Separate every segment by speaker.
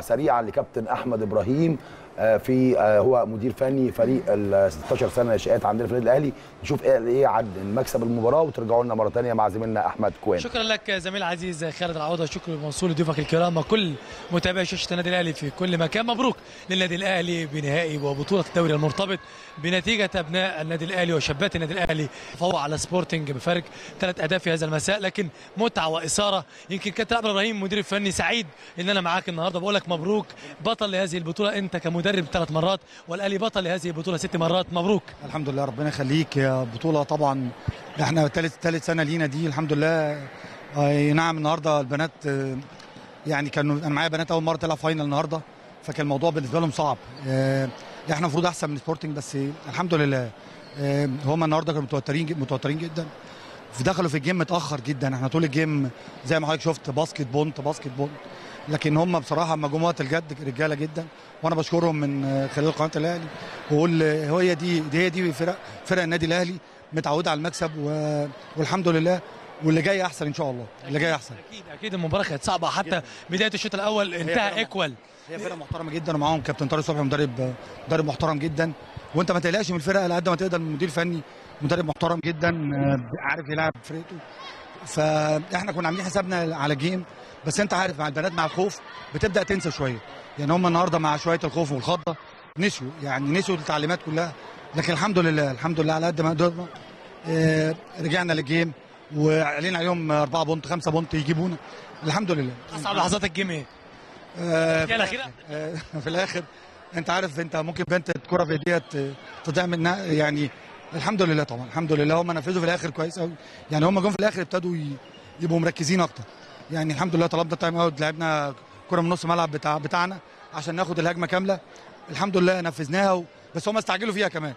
Speaker 1: سريعا لكابتن أحمد إبراهيم. في آه، هو مدير فني فريق ال 16 سنة ناشئات عندنا في النادي الأهلي. نشوف إيه إيه عن مكسب المباراة وترجعوا لنا مرة ثانية مع زميلنا أحمد كوين
Speaker 2: شكرا لك زميل عزيز خالد العوضه شكر موصول لضيوفك الكرام وكل متابعي شاشة النادي الأهلي في كل مكان. مبروك للنادي الأهلي بنهائي وبطولة الدوري المرتبط بنتيجة أبناء النادي الأهلي وشابات النادي الأهلي. فوق على سبورتنج بفارق ثلاث أهداف في هذا المساء لكن متعة وإثارة. يمكن كابتن عبد الرحيم مدير الفني سعيد إن أنا معاك النهارده. بقول لك مبروك بطل لهذه البطولة أنت كمدرب ثلاث مرات والاهلي بطل لهذه البطولة ست مرات. مبروك.
Speaker 3: الحمد لله ربنا يخليك يا بطولة. طبعا إحنا ثالث ثالث سنة لينا دي الحمد لله. أي نعم النهارده البنات آه، يعني كانوا أنا معايا بنات أول مرة تلعب final النهارده فكان الموضوع بالنسبة لهم صعب. آه، إحنا المفروض أحسن من سبورتنج بس الحمد لله آه، هم النهارده كانوا متوترين متوترين جدا. دخلوا في ال game متاخر جدا. إحنا طول ال game زي ما حضرتك شفت basket point basket point لكن هم بصراحة لما جم وقت الجد رجالة جدا. وأنا بشكرهم من خلال قناة الأهلي. وأقول هي دي دي هي دي فرق فرق النادي الأهلي. متعودة على المكسب و... والحمد لله. واللي جاي أحسن إن شاء الله. اللي جاي أحسن.
Speaker 2: أكيد أكيد المباراة كانت صعبة. حتى بداية الشوط
Speaker 3: الأول
Speaker 2: انتهى equal
Speaker 3: هي فرقة محترمة جدا. ومعاهم كابتن طارق صبحي مدرب مدرب محترم جدا. وانت ما تقلقش من الفرقة على قد ما تقدر من مدير فني مدرب محترم جدا آه، عارف يلعب فرقته. فاحنا كنا عاملين حسابنا على game بس انت عارف مع البنات مع الخوف بتبدأ تنسى شوية. يعني هم النهارده مع شوية الخوف والخضه نسيوا يعني نسيوا التعليمات كلها. لكن الحمد لله الحمد لله على قد ما قدرنا آه، رجعنا لل game وعلينا عليهم 4 point 5 point يجيبونا. الحمد لله.
Speaker 2: أصعب لحظات ال game
Speaker 3: إيه؟
Speaker 2: آه، الأخيرة؟
Speaker 3: آه، في الآخر. انت عارف انت ممكن بنت الكرة في ايديها ت- تضيع منها يعني الحمد لله طبعا الحمد لله. هم نفذوا في الآخر كويس قوي يعني هم جم في الآخر ابتدوا يبقوا مركزين أكتر. يعني الحمد لله طلبنا تايم أوت لعبنا كرة من نص ملعب بتاع بتاعنا عشان ناخد الهجمة كاملة. الحمد لله نفذناها و... بس هم استعجلوا فيها كمان.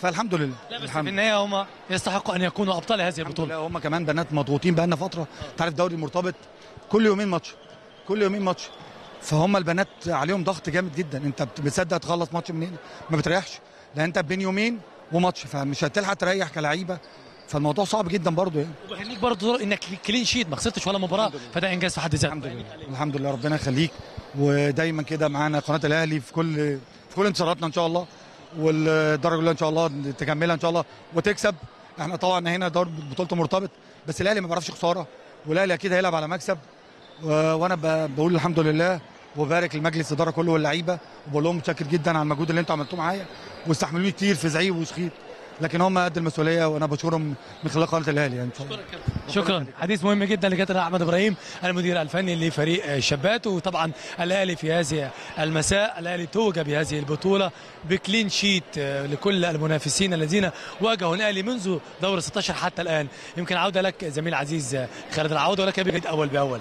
Speaker 3: فالحمد لله.
Speaker 2: لا بس في
Speaker 3: الحمد
Speaker 2: النهاية هم يستحقوا أن يكونوا أبطال هذه
Speaker 3: البطولة. هم كمان بنات مضغوطين بقالنا فترة. انت عارف دوري المرتبط؟ كل يومين ماتش. كل يومين ماتش. فهم البنات عليهم ضغط جامد جدا. انت بت- بتصدق تخلص ماتش منين؟ ما بتريحش. لأن انت بين يومين وماتش فمش هتلحق تريح كلعيبة. فالموضوع صعب جدا برضه يعني.
Speaker 2: وبهنيك برضه إنك كلين شيت ما خسرتش ولا مباراة فده إنجاز في حد ذاته.
Speaker 3: الحمد لله. الحمد لله ربنا يخليك. ودايما كده معانا قناة الأهلي في كل في كل انتصاراتنا إن شاء الله. والدرجة الأولى إن شاء الله تكملها إن شاء الله. وتكسب. إحنا طبعا هنا دور بطولة مرتبط بس الأهلي ما بيعرفش خسارة. والأهلي أكيد هيلعب على مكسب. وأنا بقول الحمد لله. وبارك لمجلس الإدارة كله واللعيبة. وبقول لهم متشكر جدا على المجهود اللي أنتوا عملتوه معايا. واستحملوني كتير في زعيق وسخيط لكن هم قد المسؤولية وأنا بشكرهم من خلال قناة الأهلي يعني. الله
Speaker 2: شكرا. حديث مهم جدا لكابتن أحمد إبراهيم المدير الفني لفريق الشابات وطبعا الأهلي في هذه المساء الأهلي توج بهذه البطولة بكلين شيت آه، لكل المنافسين الذين واجهوا الأهلي منذ دور 16 حتى الآن. يمكن عوده لك زميل عزيز خالد العوده ولك بجد أول بأول.